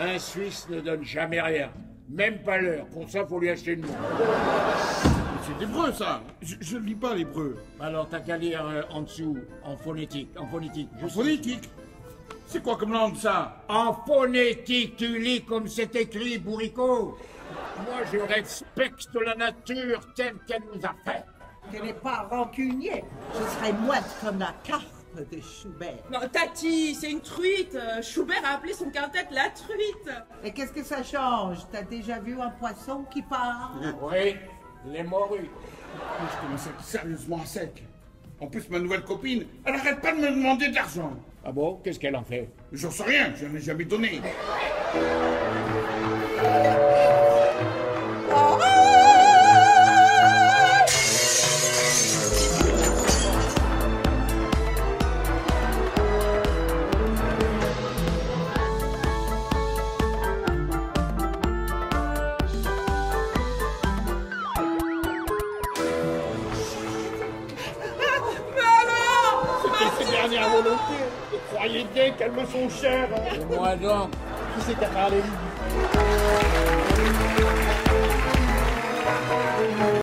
Un Suisse ne donne jamais rien. Même pas l'heure. Pour ça, faut lui acheter une montre. C'est l'hébreu, ça. Je, je lis pas l'hébreu. Alors, t'as qu'à lire euh, en dessous, en phonétique. En phonétique. En phonétique. C'est quoi comme langue, ça En phonétique, tu lis comme c'est écrit, bourricot. Moi, je respecte la nature telle qu'elle nous a fait. Tu n'es pas rancunier. Je serais moite comme la de Schubert. Non, Tati, c'est une truite. Euh, Schubert a appelé son quintet la truite. Et qu'est-ce que ça change? T'as déjà vu un poisson qui parle Oui, les morues. Je commence à être sérieusement à sec. En plus, ma nouvelle copine, elle arrête pas de me demander de l'argent. Ah bon? Qu'est-ce qu'elle en fait? J'en sais rien, je n'en ai jamais donné. C'était ses dernières volontés. Et croyez bien qu'elles me sont chères. Et moi donc Qui c'est qui a parlé